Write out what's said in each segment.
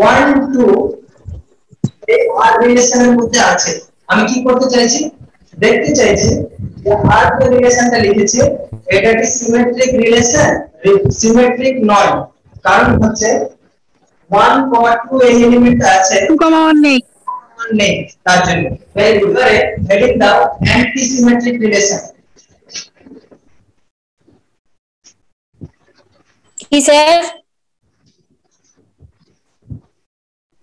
One two এই আর রিলেশনের মধ্যে আছে আমি কি করতে চাইছি দেখতে চাইছি যে আর যে রিলেশনটা লিখেছে এটা কি সিমেট্রিক রিলেশন সিমেট্রিক নয় কারণ হচ্ছে 1 2 এই এলিমেন্ট আছে 2 নেই নেই তার জন্য ভেরি গুড এবারে হেডিং দাও অ্যান্টি সিমেট্রিক রিলেশন কি sir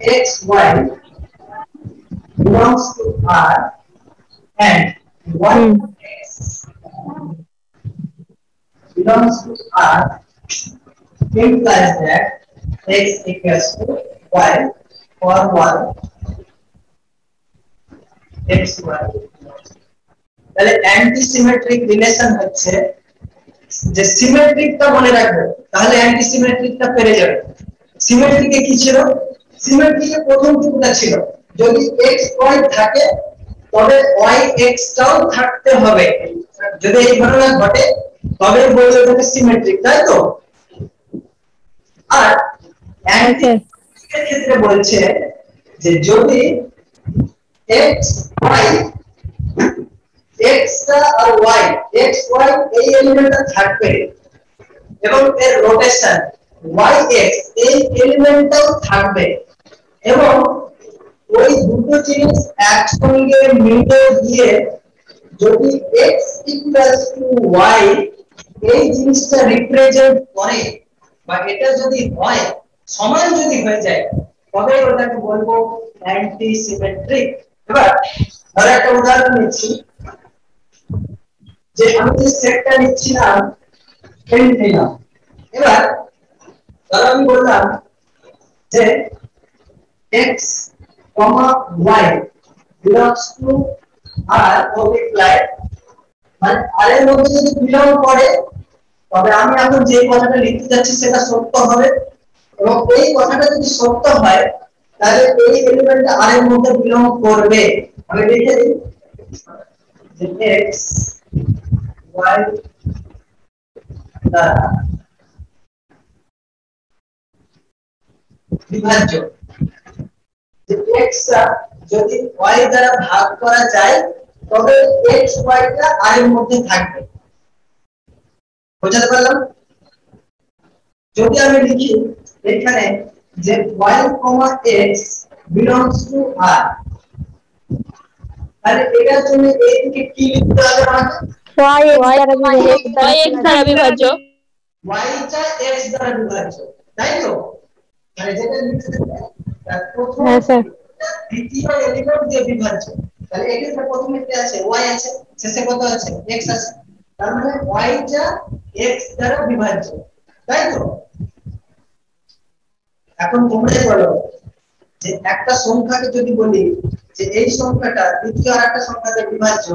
x y belongs to R and one x belongs to R implies that x equals to y for y x y তাহলে অ্যান্টি সিমেট্রিক রিলেশন হচ্ছে যে সিমেট্রিকটা মনে রাখবে তাহলে anti সিমেট্রিকটা পেরে যাবে সিমেট্রিকে কি ছিল সিমেট্রিকে প্রথম টুকটা ছিল। যদি x y থাকে তবে ওয়াই x টাও থাকতে হবে। যদি এই ঘটনা ঘটে তবে বলতে ওটাকে সিমেট্রিক তাই তো? আর অ্যান্টি ক্ষেত্রে বলছে যে যদি x ওয়াই x টা আর ওয়াই x ওয়াই এই এলিমেন্টটা থাকবে। এবং এর রোটেশন ওয়াই x এই এলিমেন্টটাও থাকবে। এবং ওই দুটো জিনিস একসঙ্গে মিলে গিয়ে যদি x y এই জিনিসটা রিপ্রেজেন্ট করে বা এটা যদি হয়, সমান যদি হয়ে যায়, তবে ওটাকে বলব অ্যান্টি সিমেট্রিক এবার ধরো একটা উদাহরণ নিচ্ছি, যে আমি যে সেটটা নিচ্ছিলাম এই নিলাম এবার ধরো আমি বললাম যে x, comma, y, belongs to r multiply মানে r এর মধ্যে যদি বিলং করে তবে আমি এখন যে কথাটা লিখতে যাচ্ছি সেটা সত্য হবে। এবং এই কথাটা যদি সত্য হয়, তাহলে এই এলিমেন্টটা r এর মধ্যে বিলং করবে। আমি লিখে দিই। যে x, y, দ্বারা বিভাজ্য। যে x টা যদি y দ্বারা ভাগ করা যায় তবে x y টা r এর মধ্যে থাকবে বোঝাতে পারলাম যদি আমি লিখি এখানে যে y, x belongs to r তাহলে এটার জন্য এই দিকে কি লিখতে হবে আমাকে y x দ্বারা বিভাজ্য y টা x দ্বারা বিভাজ্য তাই তো মানে যেটা লিখতে তার প্রথম হ্যাঁ দ্বিতীয় এলিমেন্ট দিয়ে বিভাজ্য। তাহলে এক্ষেত্রে প্রথমে কি আছে? Y আছে। শেষে কত আছে? X আছে। তার মানে y টা x দ্বারা বিভাজ্য। তাই তো? এখন তোমরাই বলো যে একটা সংখ্যাকে যদি বলি যে এই সংখ্যাটা দ্বিতীয় আর একটা সংখ্যা দিয়ে বিভাজ্য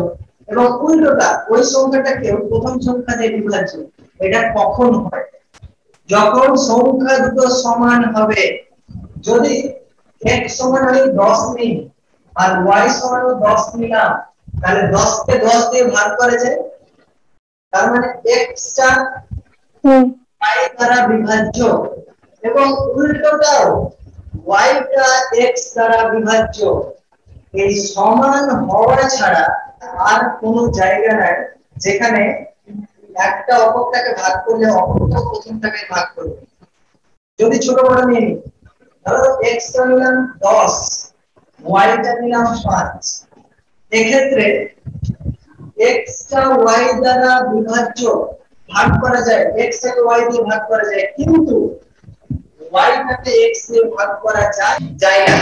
এবং উল্টোটা ওই সংখ্যাটাকে প্রথম সংখ্যা দিয়ে বিভাজ্য এটা কখন হয়? যখন সংখ্যা দুটো সমান হবে যদি x সমান আমি 10 নিই আর y সমান 10 নিলাম তাহলে 10 কে 10 দিয়ে ভাগ করে যায় তার মানে x টা y দ্বারা বিভাজ্য। এবং উল্টোটাও y টা x দ্বারা বিভাজ্য। এই সমান হওয়া ছাড়া আর কোনো জায়গা নাই যেখানে একটা অপরটাকে ভাগ করলে অপরটা প্রথমটাকে ভাগ করবে। যদি ছোট বড় নিয়ে নিই ধরো টা নিলাম 10 y নিলাম 5 এক্ষেত্রে x টা দ্বারা ভাগ করা যায় ভাগ করা যায়, কিন্তু ভাগ করা যায় না।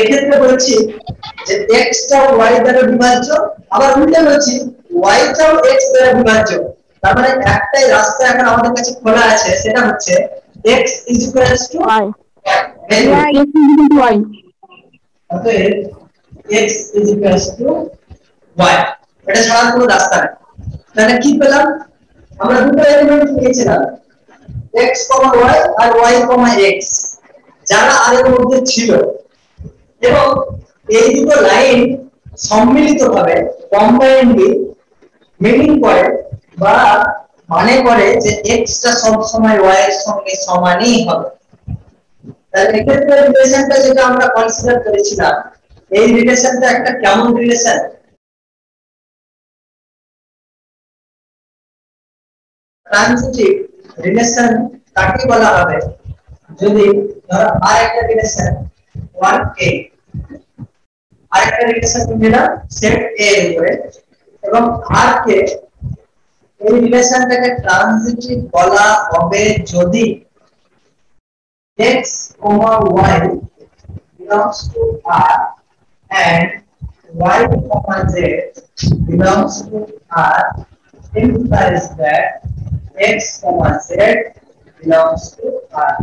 এক্ষেত্রে বলছি যে x টা y দ্বারা বিভাজ্য, আবার উল্টে বলছি y টাও x দ্বারা বিভাজ্য। তার মানে একটাই রাস্তা এখন আমাদের কাছে খোলা আছে, সেটা হচ্ছে x is equals to y y Very good. X is equal to Y. অতএব x is equals to y এটা ছাড়ার কোনো রাস্তা নেই তাহলে কি পেলাম? আমরা দুটো আর x যারা মধ্যে ছিল। এবং এই দুটো লাইন সম্মিলিতভাবে কম্বাইন্ডলি মিনিং করে বা মানে করে যে x টা সব এর সঙ্গে সমানই হবে। তাহলে এক্ষেত্রে রিলেশনটা যেটা আমরা কনসিডার করেছিলাম এই রিলেশনটা একটা কেমন রিলেশন ট্রানজিটিভ রিলেশন কাকে বলা হবে যদি ধরো আর একটা রিলেশন 1a আর একটা রিলেশন নিলাম সেট a এর উপরে এবং r কে এই রিলেশনটাকে ট্রানজিটিভ বলা হবে যদি x comma y belongs to R and y comma z belongs to R implies that x comma z belongs to R.